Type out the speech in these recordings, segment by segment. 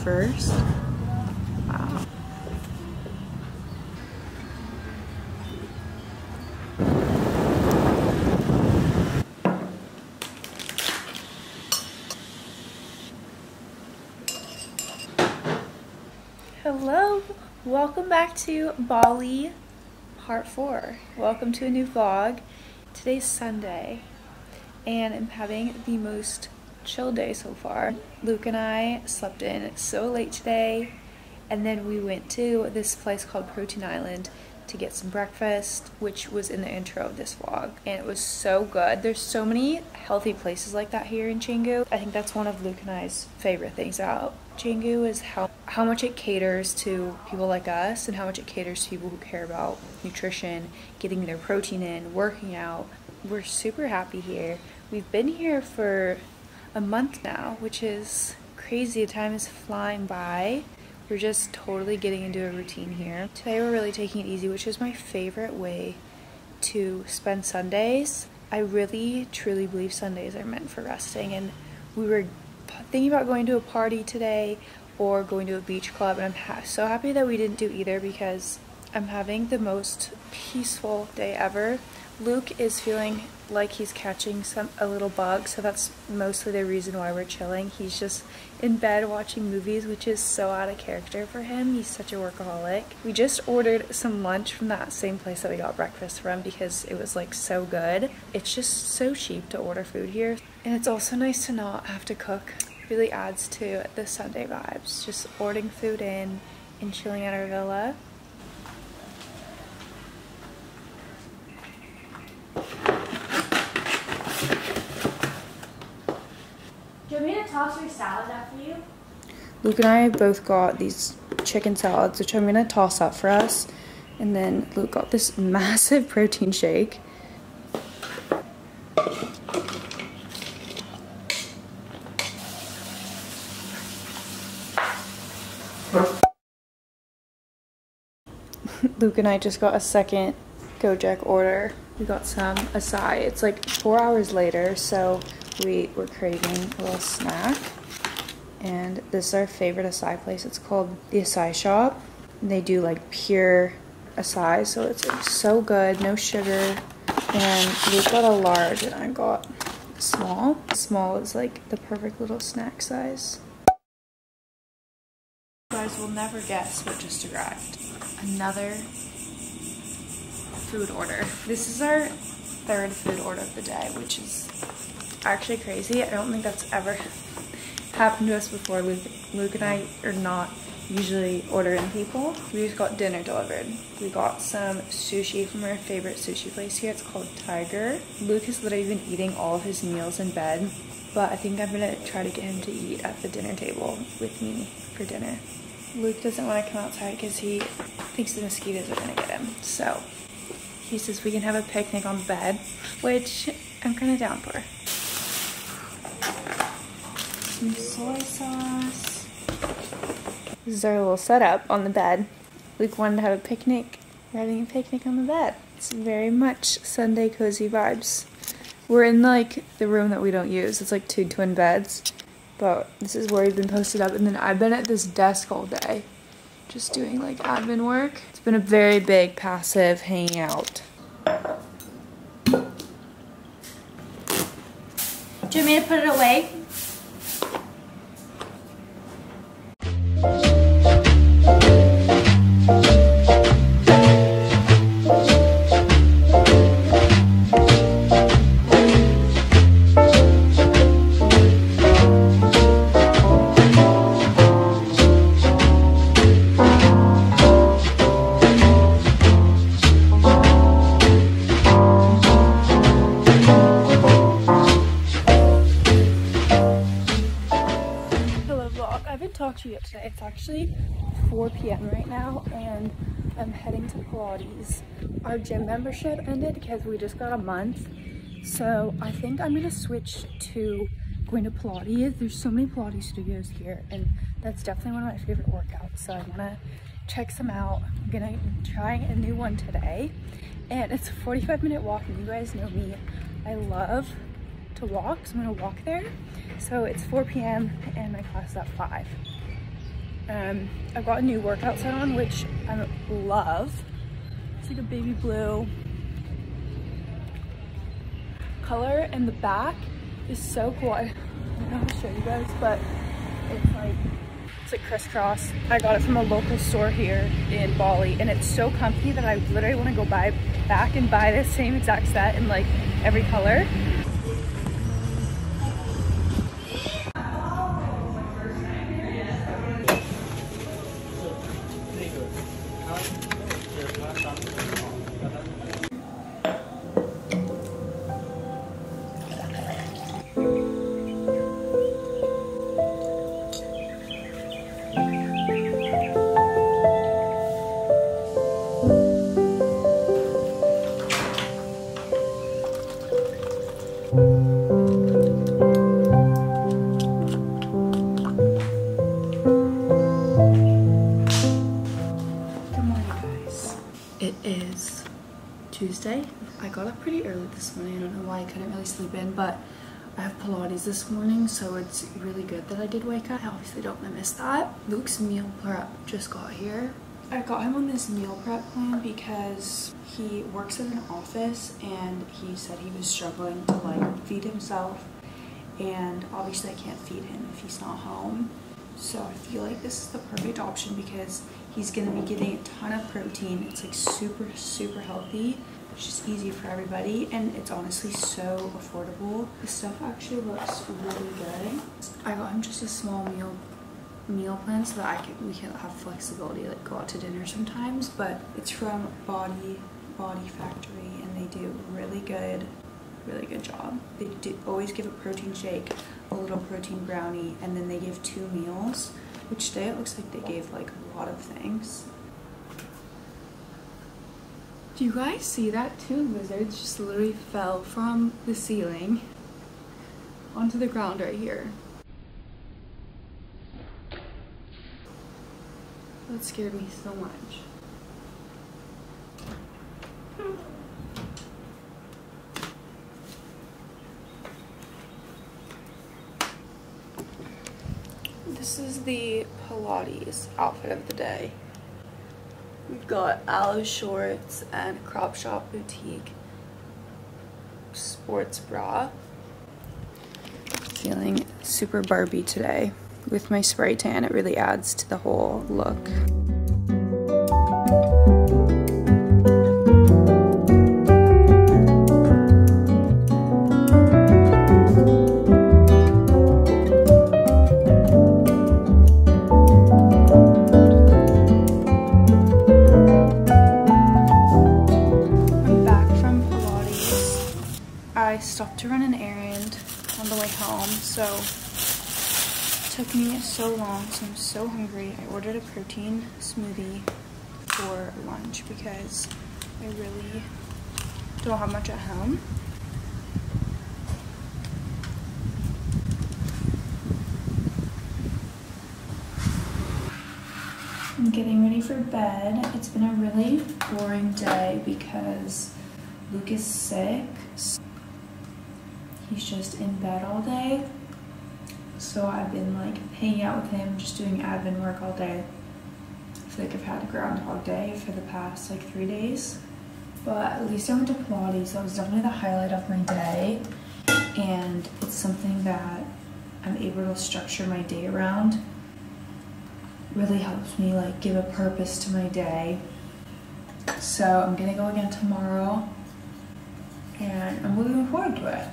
It's October 1st. Wow. Hello, welcome back to Bali part four. Welcome to a new vlog. Today's Sunday and I'm having the most chill day so far. Luke and I slept in so late today and then we went to this place called Protein Island to get some breakfast, which was in the intro of this vlog. And it was so good. There's so many healthy places like that here in Canggu. I think that's one of Luke and I's favorite things about Canggu is how, how much it caters to people like us and how much it caters to people who care about nutrition, getting their protein in, working out. We're super happy here. We've been here for a month now, which is crazy. The Time is flying by. We're just totally getting into a routine here. Today we're really taking it easy, which is my favorite way to spend Sundays. I really truly believe Sundays are meant for resting and we were thinking about going to a party today or going to a beach club and I'm ha so happy that we didn't do either because I'm having the most peaceful day ever. Luke is feeling like he's catching some a little bug so that's mostly the reason why we're chilling. He's just in bed watching movies which is so out of character for him. He's such a workaholic. We just ordered some lunch from that same place that we got breakfast from because it was like so good. It's just so cheap to order food here. And it's also nice to not have to cook. Really adds to the sunday vibes. Just ordering food in and chilling at our villa toss your salad up for you? Luke and I both got these chicken salads, which I'm gonna toss up for us. And then Luke got this massive protein shake. Luke and I just got a second Gojek order. We got some acai. It's like four hours later, so we were craving a little snack. And this is our favorite acai place. It's called the Acai Shop. And they do like pure acai, so it's like so good, no sugar. And we got a large and I got small. Small is like the perfect little snack size. You guys will never guess what just arrived. Another food order. This is our third food order of the day, which is actually crazy. I don't think that's ever happened to us before. Luke, Luke and I are not usually ordering people. We just got dinner delivered. We got some sushi from our favorite sushi place here. It's called Tygr. Luke has literally been eating all of his meals in bed, but I think I'm gonna try to get him to eat at the dinner table with me for dinner. Luke doesn't want to come outside because he thinks the mosquitoes are gonna get him. So he says we can have a picnic on the bed, which I'm kind of down for some soy sauce. This is our little setup on the bed. Luke wanted to have a picnic. We're having a picnic on the bed. It's very much Sunday cozy vibes. We're in like the room that we don't use. It's like two twin beds. But this is where we've been posted up. And then I've been at this desk all day. Just doing like admin work. It's been a very big passive hanging out. Do you want me to put it away? Membership ended because we just got a month. So I think I'm gonna switch to going to Pilates. There's so many Pilates studios here and that's definitely one of my favorite workouts. So I wanna check some out. I'm gonna try a new one today. And it's a 45 minute walk and you guys know me. I love to walk, so I'm gonna walk there. So it's 4 p.m. and my class is at 5. Um, I've got a new workout set on, which I love. Like a baby blue color and the back is so cool. I don't know how to show you guys, but it's like it's like crisscross. I got it from a local store here in Bali and it's so comfy that I literally want to go buy back and buy the same exact set in like every color. Tuesday. I got up pretty early this morning. I don't know why I couldn't really sleep in, but I have Pilates this morning, so it's really good that I did wake up. I obviously don't want to miss that. Luke's meal prep just got here. I got him on this meal prep plan because he works at an office and he said he was struggling to like feed himself and obviously I can't feed him if he's not home. So I feel like this is the perfect option because he's gonna be getting a ton of protein. It's like super, super healthy. It's just easy for everybody and it's honestly so affordable. The stuff actually looks really good. I got him just a small meal meal plan so that I can we can have flexibility like go out to dinner sometimes but it's from Body Body Factory and they do really good really good job. They do always give a protein shake, a little protein brownie, and then they give two meals, which today it looks like they gave like a lot of things. Do you guys see that? Two lizards just literally fell from the ceiling onto the ground right here. That scared me so much. This is the Pilates outfit of the day. We've got Alo shorts and crop shop boutique sports bra. Feeling super Barbie today. With my spray tan, it really adds to the whole look. Stopped to run an errand on the way home, so it took me so long, so I'm so hungry. I ordered a protein smoothie for lunch because I really don't have much at home. I'm getting ready for bed. It's been a really boring day because Luke is sick. He's just in bed all day. So I've been like hanging out with him, just doing admin work all day. I feel like I've had a groundhog day for the past like three days. But at least I went to Pilates. That was definitely the highlight of my day. And it's something that I'm able to structure my day around really helps me like give a purpose to my day. So I'm gonna go again tomorrow and I'm looking forward to it.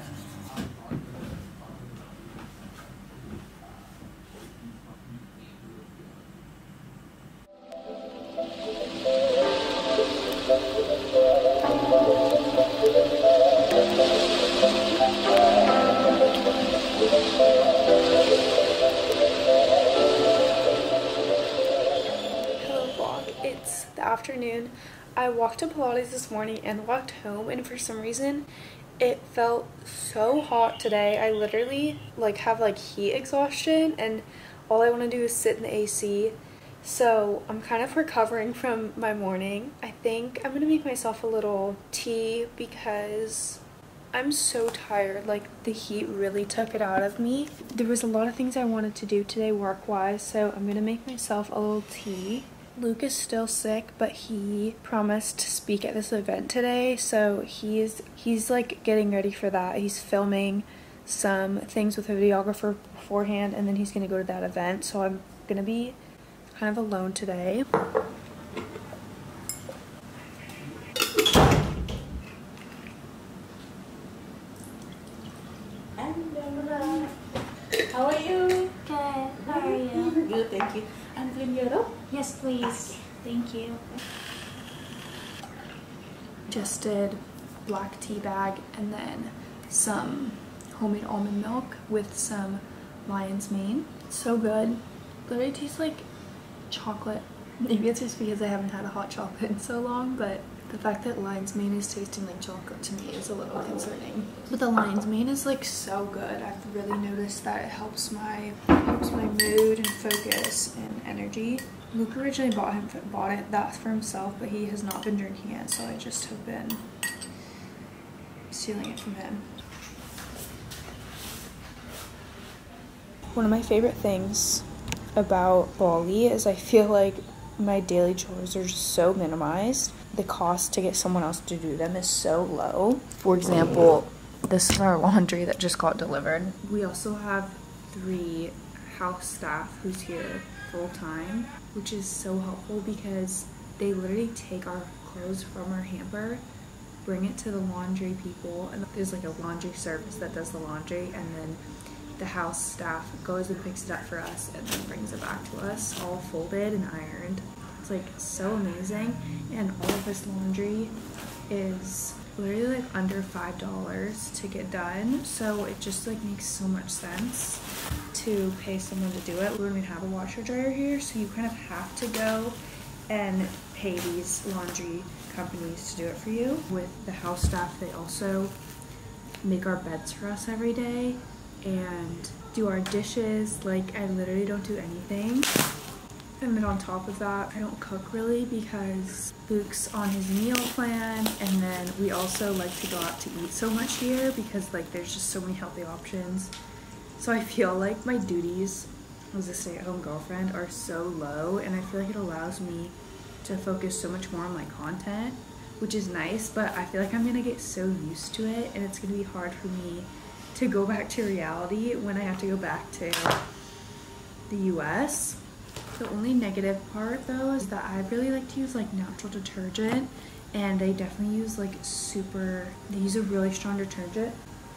To Pilates this morning and walked home and for some reason it felt so hot today. I literally like have like heat exhaustion and all I want to do is sit in the AC. So I'm kind of recovering from my morning. I think I'm going to make myself a little tea because I'm so tired. Like the heat really took it out of me. There was a lot of things I wanted to do today work-wise, so I'm gonna make myself a little tea. Luke is still sick, but he promised to speak at this event today, so he's he's like getting ready for that. He's filming some things with a videographer beforehand, and then he's gonna go to that event. So I'm gonna be kind of alone today. How are you? Good. How are you? Good, thank you. I'm doing your Yes, please. Thank you. Just did black tea bag and then some homemade almond milk with some lion's mane. So good. Literally tastes like chocolate. Maybe it's just because I haven't had a hot chocolate in so long, but the fact that lion's mane is tasting like chocolate to me is a little concerning. But the lion's mane is like so good. I've really noticed that it helps my helps my mood and focus and energy. Luke originally bought him bought it that for himself, but he has not been drinking it, so I just have been stealing it from him. One of my favorite things about Bali is I feel like my daily chores are just so minimized. The cost to get someone else to do them is so low. For example, this is our laundry that just got delivered. We also have three house staff who's here full time, which is so helpful because they literally take our clothes from our hamper, bring it to the laundry people, and there's like a laundry service that does the laundry, and then the house staff goes and picks it up for us and then brings it back to us all folded and ironed. It's like so amazing. And all of this laundry is literally like under five dollars to get done. So it just like makes so much sense to pay someone to do it. We don't even have a washer dryer here, so you kind of have to go and pay these laundry companies to do it for you. With the house staff, they also make our beds for us every day and do our dishes. Like I literally don't do anything. And then on top of that, I don't cook really because Luke's on his meal plan and then we also like to go out to eat so much here because like there's just so many healthy options. So I feel like my duties as a stay-at-home girlfriend are so low and I feel like it allows me to focus so much more on my content, which is nice, but I feel like I'm gonna get so used to it and it's gonna be hard for me to go back to reality when I have to go back to the US. The only negative part though is that I really like to use like natural detergent and they definitely use like super, they use a really strong detergent.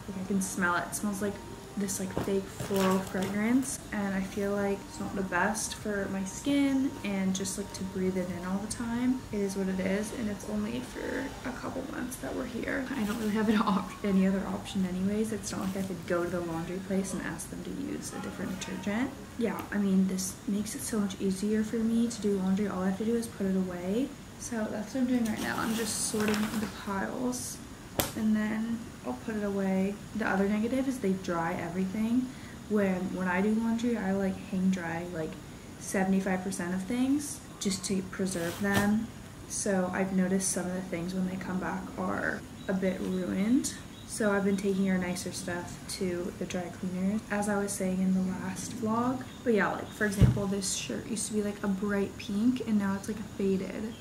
Like I can smell it. It smells like this like fake floral fragrance and I feel like it's not the best for my skin and just like to breathe it in all the time. It is what it is and it's only for a couple months that we're here. I don't really have an op any other option anyways. It's not like I could go to the laundry place and ask them to use a different detergent. Yeah, I mean this makes it so much easier for me to do laundry. All I have to do is put it away. So that's what I'm doing right now. I'm just sorting the piles and then I'll put it away. The other negative is they dry everything. When when I do laundry, I like hang dry like 75% of things just to preserve them. So I've noticed some of the things when they come back are a bit ruined. So I've been taking our nicer stuff to the dry cleaners, as I was saying in the last vlog. But yeah, like for example, this shirt used to be like a bright pink and now it's like faded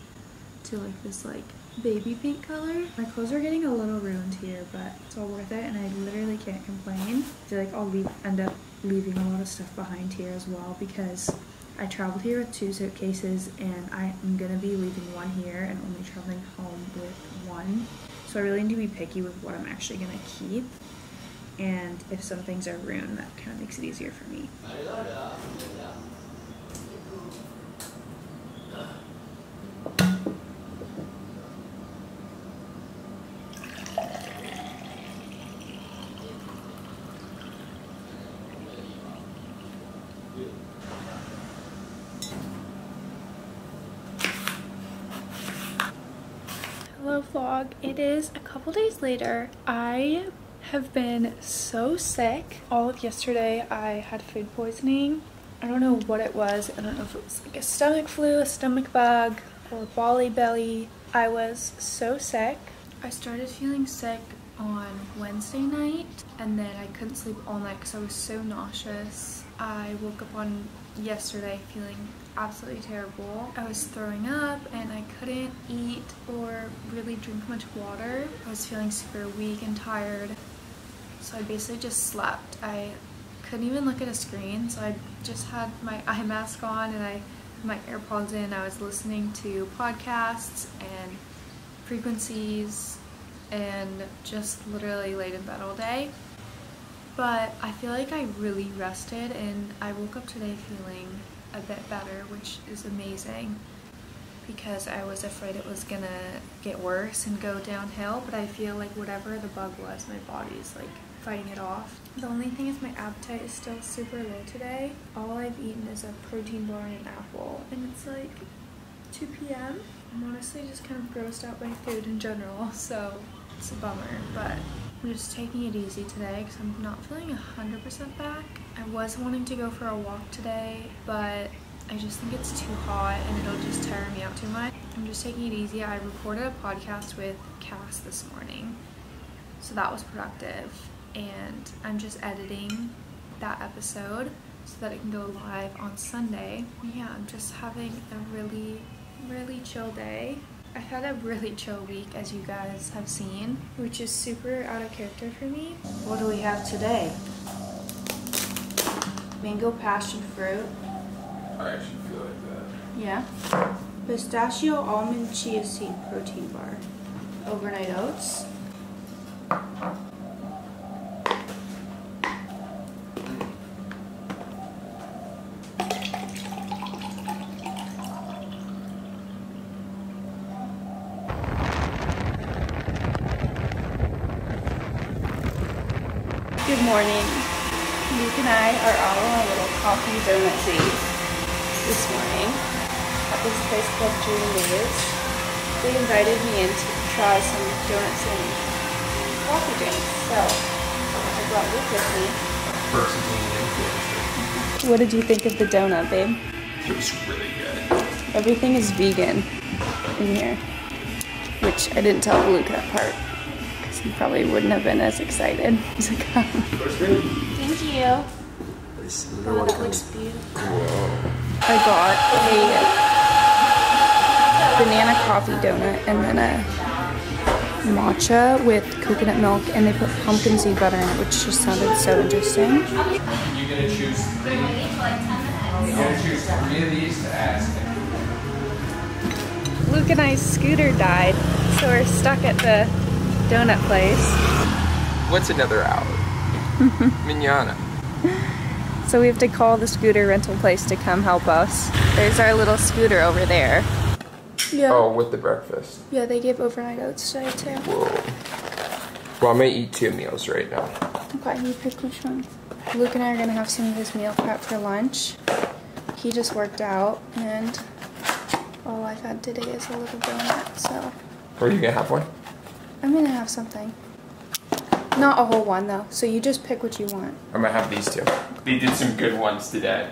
to like this like baby pink color. My clothes are getting a little ruined here, but it's all worth it and I literally can't complain. I feel like I'll leave, end up leaving a lot of stuff behind here as well because I traveled here with two suitcases and I am gonna be leaving one here and only traveling home with one. So I really need to be picky with what I'm actually gonna keep. And if some things are ruined, that kind of makes it easier for me. Vlog. It is a couple days later. I have been so sick. All of yesterday I had food poisoning. I don't know what it was. I don't know if it was like a stomach flu, a stomach bug, or Bali belly. I was so sick. I started feeling sick on Wednesday night and then I couldn't sleep all night because I was so nauseous. I woke up on yesterday feeling absolutely terrible. I was throwing up and I couldn't eat or really drink much water. I was feeling super weak and tired. So I basically just slept. I couldn't even look at a screen so I just had my eye mask on and I had my AirPods in. I was listening to podcasts and frequencies and just literally laid in bed all day. But I feel like I really rested and I woke up today feeling a bit better, which is amazing because I was afraid it was gonna get worse and go downhill, but I feel like whatever the bug was, my body's like fighting it off. The only thing is my appetite is still super low today. All I've eaten is a protein bar and an apple, and it's like 2 p.m. I'm honestly just kind of grossed out by food in general, so it's a bummer, but I'm just taking it easy today because I'm not feeling 100% back. I was wanting to go for a walk today, but I just think it's too hot and it'll just tire me out too much. I'm just taking it easy. I recorded a podcast with Cass this morning, so that was productive. And I'm just editing that episode so that it can go live on Sunday. Yeah, I'm just having a really, really chill day. I've had a really chill week, as you guys have seen, which is super out of character for me. What do we have today? Mango passion fruit. I actually feel like that. Yeah. Pistachio almond chia seed protein bar. Overnight oats. Good morning. Luke and I are all on a little coffee donut date this morning at this place called Julie's. They invited me in to try some donuts and coffee drinks, so I brought Luke with me. First being an influencer. What did you think of the donut, babe? It was really good. Everything is vegan in here, which I didn't tell Luke that part because he probably wouldn't have been as excited to come. Thank you. It's Oh, that looks beautiful. I got a banana coffee donut and then a matcha with coconut milk and they put pumpkin seed butter in it, which just sounded so interesting. You're gonna choose three. You're gonna choose three of these to ask. Luke and I's scooter died, so we're stuck at the donut place. What's another hour? Manana. So we have to call the scooter rental place to come help us. There's our little scooter over there. Yeah. Oh, with the breakfast. Yeah, they give overnight oats today too. Whoa. Well, I may eat two meals right now. Okay, you pick which one. Luke and I are gonna have some of his meal prep for lunch. He just worked out, and all I've had today is a little donut, so Are you gonna have one? I'm gonna have something. Not a whole one though, so you just pick what you want. I'm gonna have these two. They did some good ones today.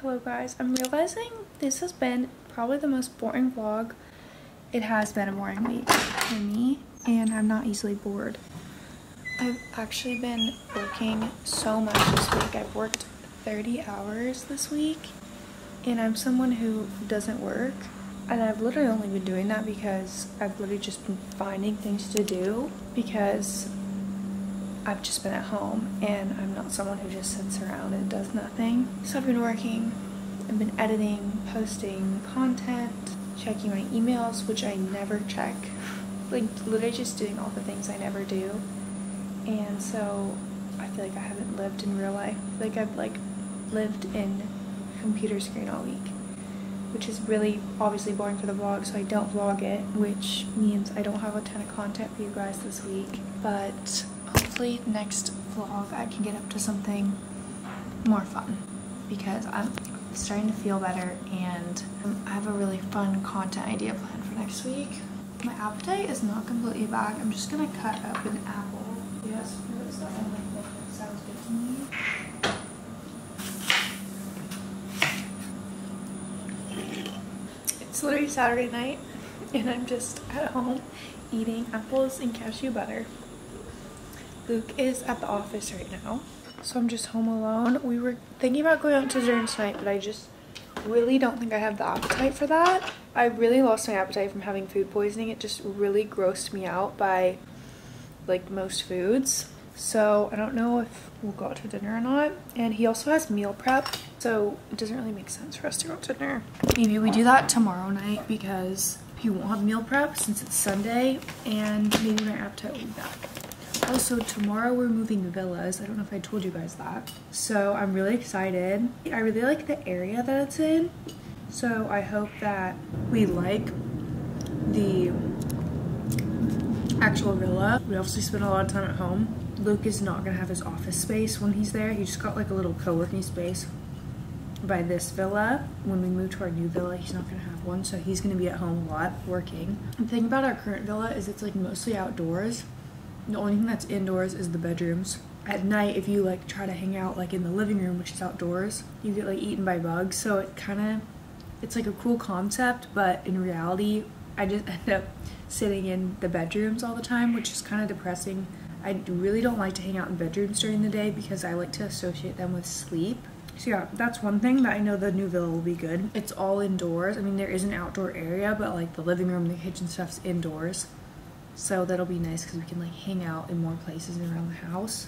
Hello guys, I'm realizing this has been probably the most boring vlog. It has been a boring week for me, and I'm not easily bored. I've actually been working so much this week. I've worked 30 hours this week, and I'm someone who doesn't work. And I've literally only been doing that because I've literally just been finding things to do because I've just been at home and I'm not someone who just sits around and does nothing. So I've been working, I've been editing, posting content, checking my emails, which I never check. Like literally just doing all the things I never do. And so I feel like I haven't lived in real life. Like I've like lived in computer screen all week. Which is really obviously boring for the vlog, so I don't vlog it, which means I don't have a ton of content for you guys this week. But hopefully next vlog I can get up to something more fun because I'm starting to feel better and I have a really fun content idea planned for next week. My appetite is not completely back. I'm just gonna cut up an apple. Yes, that's the only thing that sounds good to me. It's literally Saturday night and I'm just at home eating apples and cashew butter. Luke is at the office right now, so I'm just home alone. We were thinking about going out to dinner tonight, but I just really don't think I have the appetite for that. I really lost my appetite from having food poisoning. It just really grossed me out by like most foods. So I don't know if we'll go out to dinner or not. And he also has meal prep, so it doesn't really make sense for us to go out to dinner. Maybe we do that tomorrow night because he won't have meal prep since it's Sunday and maybe my appetite will be back. Also, tomorrow we're moving villas. I don't know if I told you guys that. So I'm really excited. I really like the area that it's in. So I hope that we like the actual villa. We obviously spend a lot of time at home. Luke is not gonna have his office space when he's there. He just got like a little co-working space by this villa. When we move to our new villa, he's not gonna have one, so he's gonna be at home a lot working. The thing about our current villa is it's like mostly outdoors. The only thing that's indoors is the bedrooms. At night, if you like try to hang out like in the living room, which is outdoors, you get like eaten by bugs. So it kind of, it's like a cool concept, but in reality, I just end up sitting in the bedrooms all the time, which is kind of depressing. I really don't like to hang out in bedrooms during the day because I like to associate them with sleep. So yeah, that's one thing that I know the new villa will be good. It's all indoors. I mean, there is an outdoor area, but like the living room, the kitchen stuff's indoors. So that'll be nice because we can like hang out in more places around the house.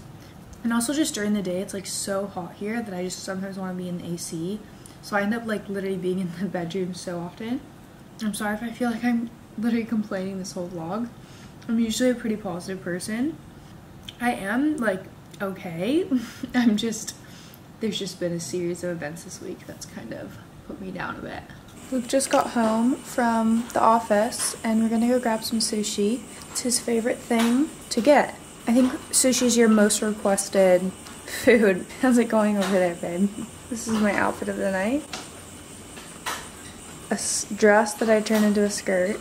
And also just during the day, it's like so hot here that I just sometimes want to be in the AC. So I end up like literally being in the bedroom so often. I'm sorry if I feel like I'm literally complaining this whole vlog. I'm usually a pretty positive person. I am like okay. I'm just there's just been a series of events this week that's kind of put me down a bit. Luke just got home from the office and we're gonna go grab some sushi. It's his favorite thing to get. I think sushi is your most requested food. How's it going over there, babe? This is my outfit of the night. A dress that I turned into a skirt.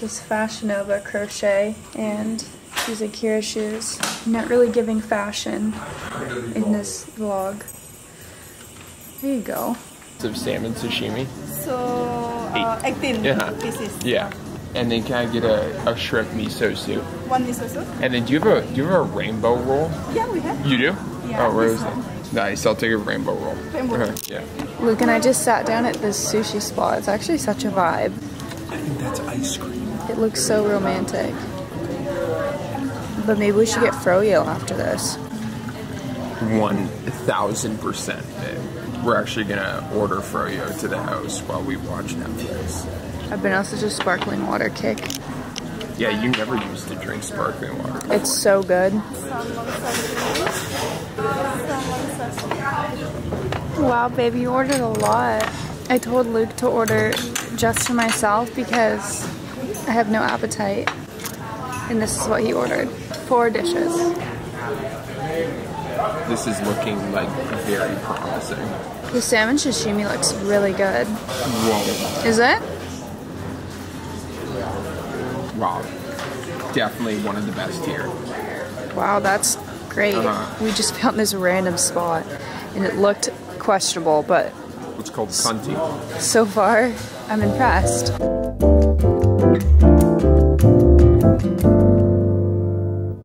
This Fashion Nova crochet and these Akira shoes. I'm not really giving fashion in this vlog. There you go. Of salmon sashimi. So, uh, 18 Yeah. pieces. Yeah. And then can I get a, a shrimp miso soup? One miso soup. And then do you have a do you have a rainbow roll? Yeah, we have. You do? Yeah, Oh, where this it? Nice. I'll take a rainbow roll. Rainbow Okay, roll. Yeah. Luke and I just sat down at this sushi spot. It's actually such a vibe. I think that's ice cream. It looks so romantic. But maybe we should get froyo after this. One thousand percent. We're actually gonna order froyo to the house while we watch Netflix. I've been on such a sparkling water kick. Yeah, you never used to drink sparkling water. It's so good. Wow, baby, you ordered a lot. I told Luke to order just for myself because I have no appetite. And this is what he ordered four dishes. This is looking like very promising. The salmon sashimi looks really good. Whoa. Is it? Wow. Definitely one of the best here. Wow, that's great. Uh -huh. We just found this random spot and it looked questionable, but. It's called Santi. So far, I'm impressed.